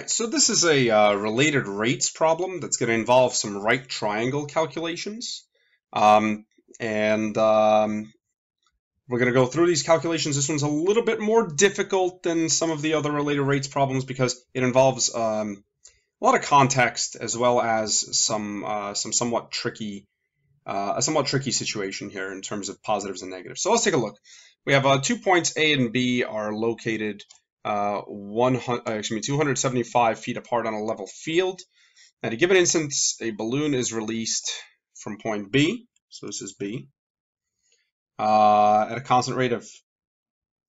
right, so this is a uh, related rates problem that's going to involve some right triangle calculations. Um, and um, we're going to go through these calculations. This one's a little bit more difficult than some of the other related rates problems because it involves um, a lot of context as well as some uh, some somewhat tricky uh, a somewhat tricky situation here in terms of positives and negatives. So let's take a look. We have uh, two points A and B are located uh, 100, uh, excuse me, 275 feet apart on a level field. At a given instance, a balloon is released from point B, so this is B, uh, at a constant rate of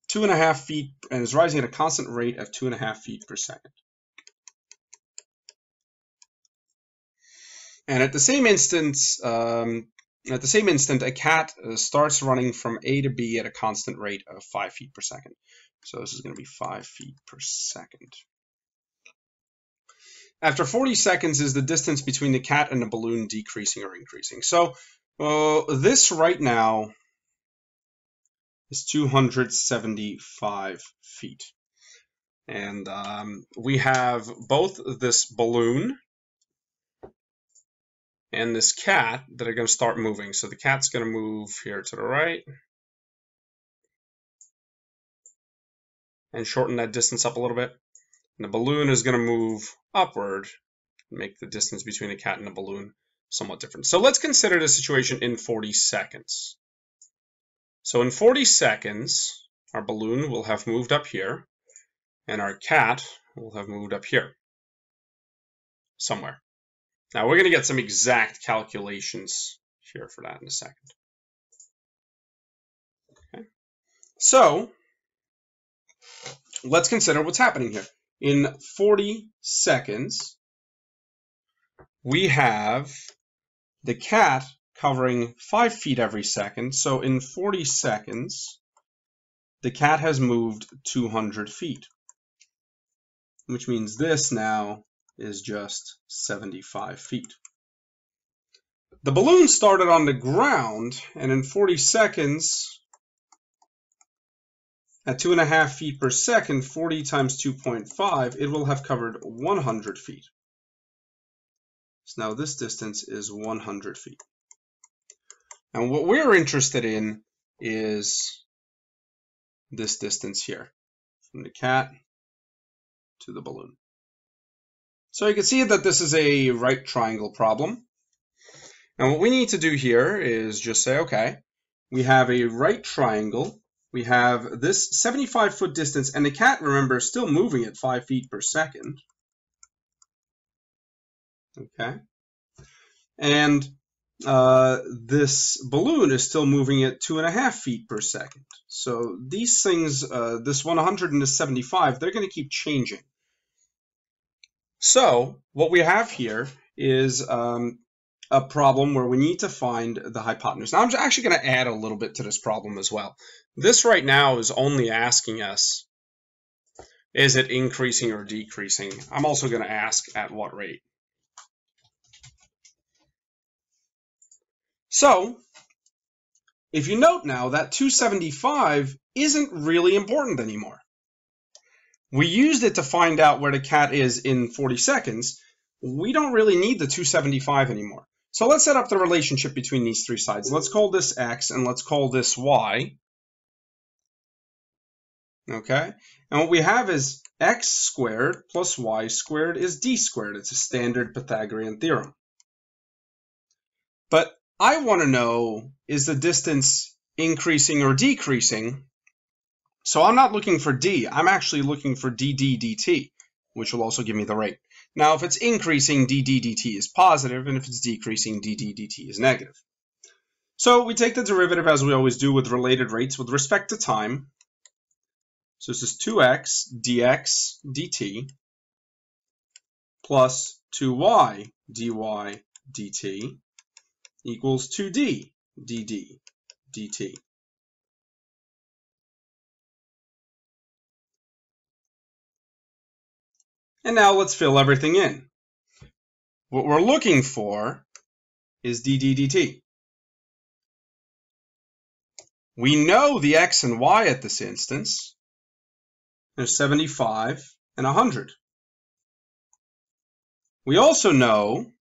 two and a half feet and is rising at a constant rate of two and a half feet per second. And at the same instance, um, at the same instant, a cat uh, starts running from A to B at a constant rate of five feet per second. So this is going to be five feet per second. After 40 seconds, is the distance between the cat and the balloon decreasing or increasing? So uh, this right now is 275 feet. And um, we have both this balloon and this cat that are going to start moving. So the cat's going to move here to the right and shorten that distance up a little bit. And the balloon is going to move upward, make the distance between the cat and the balloon somewhat different. So let's consider the situation in 40 seconds. So in 40 seconds, our balloon will have moved up here, and our cat will have moved up here, somewhere. Now we're going to get some exact calculations here for that in a second. Okay. So let's consider what's happening here. In 40 seconds, we have the cat covering 5 feet every second. So in 40 seconds, the cat has moved 200 feet, which means this now is just 75 feet. The balloon started on the ground, and in 40 seconds, at 2.5 feet per second, 40 times 2.5, it will have covered 100 feet. So now this distance is 100 feet. And what we're interested in is this distance here, from the cat to the balloon. So you can see that this is a right triangle problem. And what we need to do here is just say, okay, we have a right triangle we have this 75 foot distance, and the cat, remember, is still moving at 5 feet per second. Okay. And uh, this balloon is still moving at 2.5 feet per second. So these things, uh, this 100 and this 75, they're going to keep changing. So what we have here is um, a problem where we need to find the hypotenuse. Now I'm actually going to add a little bit to this problem as well. This right now is only asking us, is it increasing or decreasing? I'm also going to ask at what rate. So if you note now that 275 isn't really important anymore. We used it to find out where the cat is in 40 seconds. We don't really need the 275 anymore. So let's set up the relationship between these three sides. Let's call this x and let's call this y. Okay, and what we have is x squared plus y squared is d squared. It's a standard Pythagorean theorem. But I want to know, is the distance increasing or decreasing? So I'm not looking for d, I'm actually looking for dd dt, which will also give me the rate. Now, if it's increasing, dd dt is positive, and if it's decreasing, dd dt is negative. So we take the derivative as we always do with related rates with respect to time. So this is 2x dx dt plus 2y dy dt equals 2d dd dt. And now let's fill everything in. What we're looking for is d d dt. We know the x and y at this instance. There's 75 and 100. We also know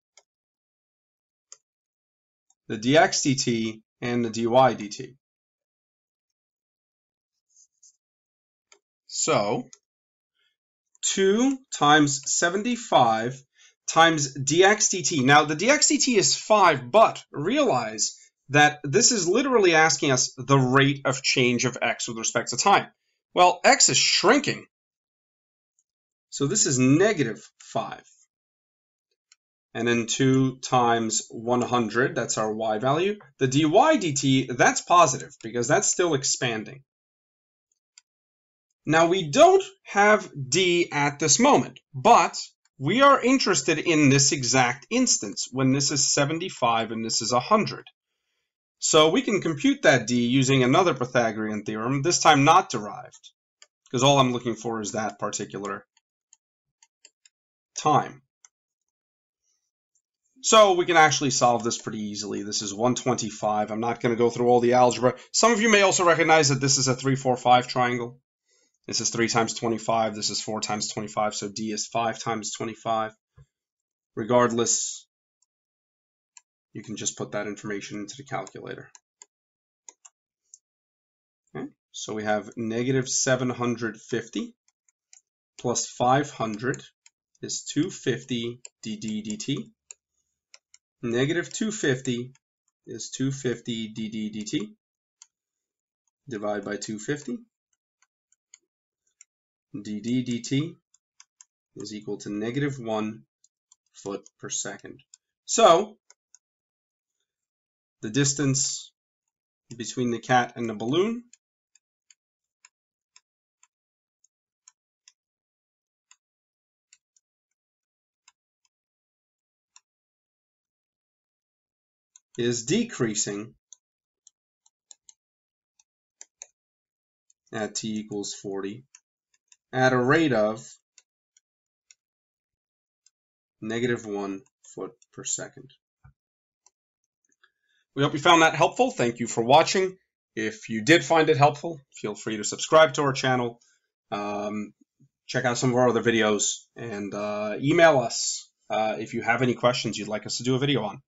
the dx dt and the dy dt. So 2 times 75 times dx dt. Now the dx dt is 5, but realize that this is literally asking us the rate of change of x with respect to time. Well, x is shrinking. So this is negative 5. And then 2 times 100, that's our y value. The dy dt, that's positive because that's still expanding. Now we don't have d at this moment, but we are interested in this exact instance when this is 75 and this is 100. So we can compute that d using another Pythagorean theorem, this time not derived, because all I'm looking for is that particular time. So we can actually solve this pretty easily. This is 125. I'm not going to go through all the algebra. Some of you may also recognize that this is a 3, 4, 5 triangle. This is 3 times 25. This is 4 times 25. So D is 5 times 25. Regardless, you can just put that information into the calculator. Okay, so we have negative 750 plus 500 is 250 dd dt. Negative 250 is 250 dd dt. Divide by 250 dd dt is equal to negative 1 foot per second. So the distance between the cat and the balloon is decreasing at t equals 40 at a rate of negative one foot per second. We hope you found that helpful. Thank you for watching. If you did find it helpful, feel free to subscribe to our channel, um, check out some of our other videos, and uh, email us uh, if you have any questions you'd like us to do a video on.